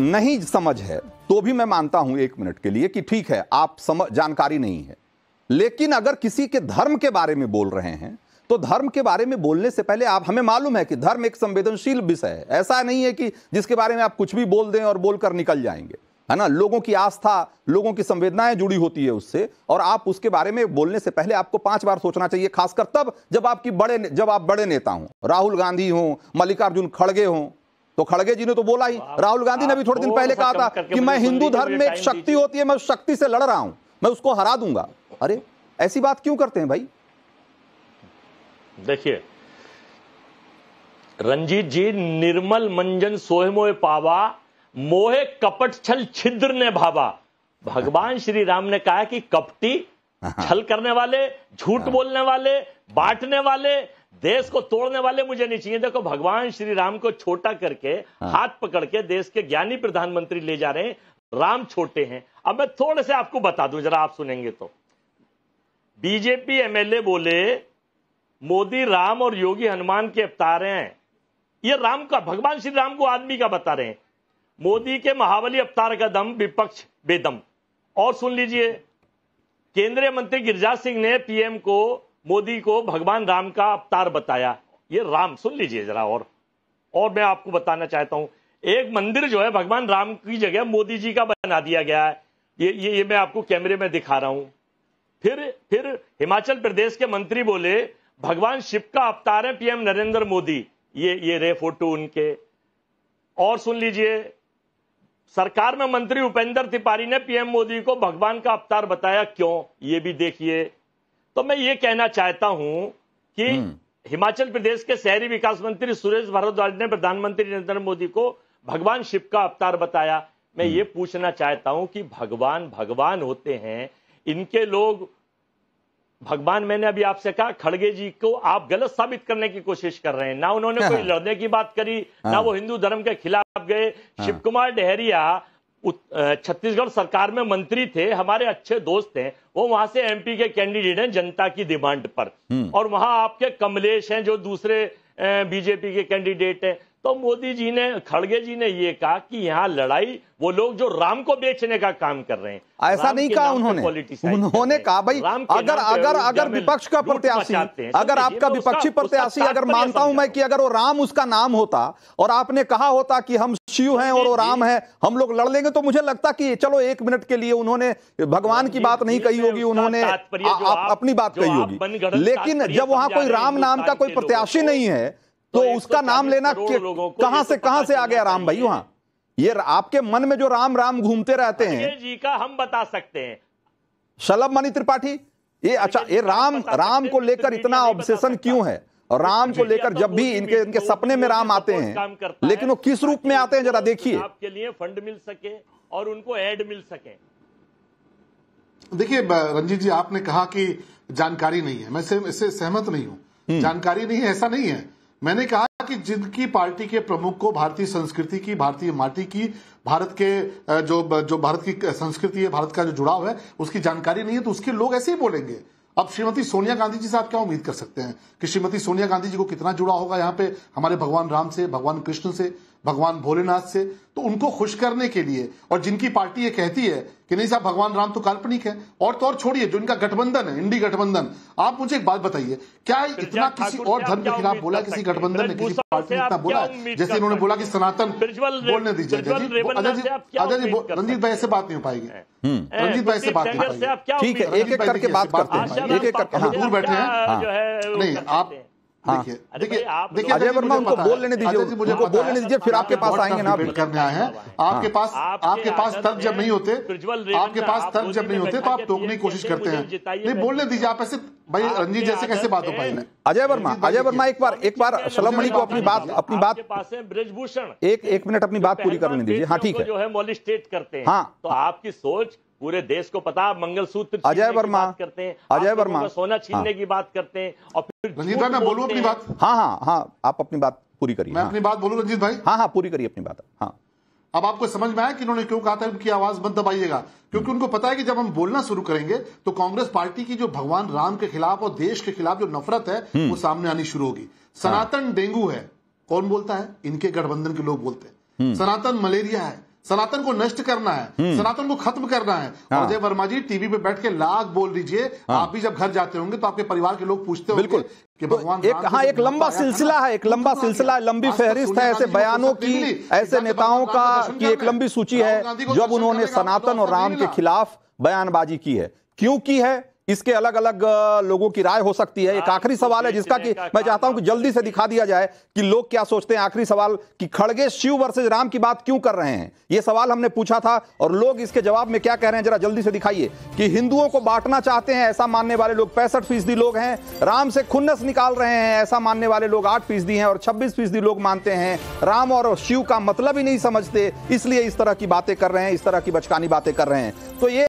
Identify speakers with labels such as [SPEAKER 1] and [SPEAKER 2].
[SPEAKER 1] नहीं समझ है तो भी मैं मानता हूँ एक मिनट के लिए कि ठीक है, आप समझ, जानकारी नहीं है। लेकिन अगर किसी के धर्म के बारे में बोल रहे हैं तो धर्म के बारे में बोलने से पहले आप, हमें मालूम है कि धर्म एक संवेदनशील विषय है। ऐसा नहीं है कि जिसके बारे में आप कुछ भी बोल दें और बोलकर निकल जाएँगे, है ना? लोगों की आस्था, लोगों की संवेदनाएँ जुड़ी होती है उससे, और आप उसके बारे में बोलने से पहले आपको पाँच बार सोचना चाहिए, खासकर तब जब आपकी बड़े, जब आप बड़े नेता हों। राहुल गांधी हों, मल्लिकार्जुन खड़गे हों तो खड़गे जी ने तो बोला ही राहुल गांधी ने भी थोड़े दिन पहले कहा था कि मैं हिंदू धर्म में एक शक्ति होती है मैं उस शक्ति से लड़ रहा हूँ मैं उसको हरा दूँगा। अरे ऐसी बात क्यों करते हैं भाई?
[SPEAKER 2] देखिए रंजीत जी निर्मल मंजन सोहमोय पावा मोहे कपट छल छिद्र ने भावा। भगवान श्री राम ने कहा कि कपटी छल करने वाले झूठ बोलने वाले बांटने वाले देश को तोड़ने वाले मुझे नहीं चाहिए। देखो भगवान श्री राम को छोटा करके हाँ। हाथ पकड़ के देश के ज्ञानी प्रधानमंत्री ले जा रहे हैं। राम छोटे हैं। अब मैं थोड़े से आपको बता दूँ जरा आप सुनेंगे तो। बीजेपी एमएलए बोले मोदी राम और योगी हनुमान के अवतार हैं। ये राम का भगवान श्री राम को आदमी का बता रहे हैं। मोदी के महाबली अवतार का दम विपक्ष बेदम। और सुन लीजिए केंद्रीय मंत्री गिरिराज सिंह ने पीएम को मोदी को भगवान राम का अवतार बताया। ये राम सुन लीजिए जरा और और मैं आपको बताना चाहता हूँ एक मंदिर जो है भगवान राम की जगह मोदी जी का बना दिया गया है। ये ये, ये मैं आपको कैमरे में दिखा रहा हूँ। फिर फिर हिमाचल प्रदेश के मंत्री बोले भगवान शिव का अवतार है पीएम नरेंद्र मोदी। ये ये रे फ़ोटो उनके। और सुन लीजिए सरकार में मंत्री उपेंद्र तिवारी ने पीएम मोदी को भगवान का अवतार बताया क्यों? ये भी देखिए। तो मैं ये कहना चाहता हूँ कि हिमाचल प्रदेश के शहरी विकास मंत्री सुरेश भारद्वाज ने प्रधानमंत्री नरेंद्र मोदी को भगवान शिव का अवतार बताया। मैं ये पूछना चाहता हूँ कि भगवान भगवान होते हैं इनके लोग भगवान मैंने अभी आपसे कहा खड़गे जी को आप गलत साबित करने की कोशिश कर रहे हैं। ना उन्होंने कोई लड़ने की बात करी ना
[SPEAKER 1] हाँ।
[SPEAKER 2] वो हिंदू धर्म के खिलाफ गए। शिव कुमार डहरिया छत्तीसगढ़ सरकार में मंत्री थे हमारे अच्छे दोस्त हैं वो वहाँ से एमपी के कैंडिडेट हैं जनता की डिमांड पर। और वहाँ आपके कमलेश हैं जो दूसरे बीजेपी के कैंडिडेट हैं। तो मोदी जी ने खड़गे जी ने ये कहा कि यहाँ लड़ाई वो लोग जो राम को बेचने का काम कर रहे हैं
[SPEAKER 1] ऐसा नहीं कहा उन्होंने। उन्होंने कहा भाई
[SPEAKER 2] राम
[SPEAKER 1] अगर अगर अगर विपक्ष का प्रत्याशी अगर आपका विपक्षी प्रत्याशी अगर मानता हूँ मैं कि अगर वो राम उसका नाम होता और आपने कहा होता कि हम शिव हैं और वो राम है हम लोग लड़ लेंगे तो मुझे लगता कि चलो एक मिनट के लिए उन्होंने भगवान की बात नहीं कही होगी उन्होंने अपनी बात कही होगी। लेकिन जब वहाँ कोई राम नाम का कोई प्रत्याशी नहीं है
[SPEAKER 2] तो
[SPEAKER 1] तो उसका नाम लेना कहाँ से कहाँ से आ गया राम भाई? वहाँ। ये आपके मन में जो राम राम घूमते रहते हैं।
[SPEAKER 2] जी का हम बता सकते हैं।
[SPEAKER 1] शलभ मणि त्रिपाठी? ये अच्छा ये राम राम को लेकर इतना ऑब्सेशन क्यों है? और राम को लेकर जब भी इनके इनके सपने में राम आते हैं। लेकिन वो किस रूप में आते हैं जरा देखिए।
[SPEAKER 2] आपके लिए फंड मिल सके और उनको एड मिल सके।
[SPEAKER 3] देखिए रंजीत जी आपने कहा कि जानकारी नहीं है। मैं इससे सहमत नहीं हूँ। जानकारी नहीं है ऐसा नहीं है। मैंने कहा कि जिनकी पार्टी के प्रमुख को भारतीय संस्कृति की, भारतीय माटी की, भारत के जो जो भारत की संस्कृति है, भारत का जो जुड़ाव है, उसकी जानकारी नहीं है तो उसके लोग ऐसे ही बोलेंगे। अब श्रीमती सोनिया गांधी जी से आप क्या उम्मीद कर सकते हैं कि श्रीमती सोनिया गांधी जी को कितना जुड़ा होगा यहाँ पे हमारे भगवान राम से, भगवान कृष्ण से? भगवान भोलेनाथ से तो उनको खुश करने के लिए और जिनकी पार्टी ये कहती है कि नहीं साहब भगवान राम तो काल्पनिक है। और तो और छोड़िए जो इनका गठबंधन है इंडी गठबंधन आप मुझे एक बात बताइए क्या इतना किसी और धर्म के खिलाफ बोला किसी गठबंधन ने किसी पार्टी ने इतना बोला है? जैसे इन्होंने बोला कि सनातन बोलने दीजिए। अजय जी अजय जी रंजीत भाई ऐसे बात नहीं हो पाएगी।
[SPEAKER 2] हैं?
[SPEAKER 3] रंजीत भाई से बात नहीं
[SPEAKER 2] से
[SPEAKER 3] पाएगी।
[SPEAKER 1] ठीक है एक एक करके बात करते हैं। एक एक करके
[SPEAKER 3] हम
[SPEAKER 1] हाँ
[SPEAKER 3] दूर बैठे हैं।
[SPEAKER 1] हाँ।
[SPEAKER 2] है।
[SPEAKER 3] नहीं आप
[SPEAKER 2] हैं।
[SPEAKER 3] देखिए
[SPEAKER 1] अजय वर्मा उनको बोल लेने दीजिए,
[SPEAKER 3] अजय जी, मुझे
[SPEAKER 1] उनको बोल लेने दीजिए, फिर आपके पास आएँगे ना
[SPEAKER 3] करने आए हैं आपके पास
[SPEAKER 2] आपके
[SPEAKER 3] आपके पास तर्क जब नहीं होते आपके पास तर्क जब नहीं होते तो आप टोकने की कोशिश करते हैं। नहीं बोलने दीजिए आप ऐसे भाई रंजीत जैसे कैसे बात हो।
[SPEAKER 2] है।
[SPEAKER 3] पाएगी
[SPEAKER 1] अजय वर्मा अजय वर्मा एक बार एक बार शलभ मणि को अपनी बात अपनी बात
[SPEAKER 2] पास है ब्रजभूषण।
[SPEAKER 1] एक एक मिनट अपनी बात पूरी करने दीजिए। हाँ ठीक है।
[SPEAKER 2] जो है मोलिस्टेट करते हैं।
[SPEAKER 1] हाँ।
[SPEAKER 2] तो आपकी सोच पूरे देश को पता आप मंगलसूत्र
[SPEAKER 1] अजय वर्मा,
[SPEAKER 2] करते हैं
[SPEAKER 1] अजय वर्मा,
[SPEAKER 2] सोना छीनने
[SPEAKER 1] हाँ।
[SPEAKER 2] की बात करते हैं और फिर
[SPEAKER 3] रंजीत भाई मैं बोलूँ अपनी बात?
[SPEAKER 1] हाँ हाँ हाँ आप अपनी बात पूरी करिए
[SPEAKER 3] मैं
[SPEAKER 1] हाँ।
[SPEAKER 3] अपनी बात बोलूँ रंजीत भाई?
[SPEAKER 1] हाँ हाँ पूरी करिए अपनी बात हाँ।
[SPEAKER 3] अब आपको समझ में आया कि इन्होंने क्यों कहा था उनकी आवाज़ मत दबाइएगा क्योंकि उनको पता है कि जब हम बोलना शुरू करेंगे तो कांग्रेस पार्टी की जो भगवान राम के खिलाफ और देश के खिलाफ जो नफरत है वो सामने आनी शुरू होगी। सनातन डेंगू है। कौन बोलता है? इनके गठबंधन के लोग बोलते हैं। सनातन मलेरिया है। सनातन को नष्ट करना है सनातन को खत्म करना है।
[SPEAKER 1] हम्म। हाँ।
[SPEAKER 3] अजय वर्मा जी टीवी पे बैठ के लाख बोल दीजिए आप भी जब घर जाते होंगे तो आपके परिवार के लोग पूछते होंगे
[SPEAKER 1] बिल्कुल।
[SPEAKER 3] कि
[SPEAKER 1] तो
[SPEAKER 3] भगवान
[SPEAKER 1] एक हाँ एक लंबा सिलसिला है एक
[SPEAKER 3] तो
[SPEAKER 1] लंबा सिलसिला है लंबी फहरिस्त है ऐसे बयानों की ऐसे नेताओं का की एक लंबी सूची है जब उन्होंने सनातन और राम के खिलाफ बयानबाजी की है। क्यों की है? इसके अलग अलग लोगों की राय हो सकती है। एक आखिरी सवाल है जिसका कि मैं चाहता हूँ कि जल्दी से दिखा दिया जाए कि लोग क्या सोचते हैं। आखिरी सवाल कि खड़गे शिव वर्सेज राम की बात क्यों कर रहे हैं? ये सवाल हमने पूछा था और लोग इसके जवाब में क्या कह रहे हैं? जरा जल्दी से दिखाइए कि हिंदुओं को बांटना चाहते हैं ऐसा मानने वाले लोग पैंसठ फ़ीसदी लोग हैं। राम से खुन्नस निकाल रहे हैं ऐसा मानने वाले लोग आठ फ़ीसदी हैं और छब्बीस फ़ीसदी लोग मानते हैं। राम और शिव का मतलब ही नहीं समझते इसलिए इस तरह की बातें कर रहे हैं इस तरह की बचकानी बातें कर रहे हैं। तो ये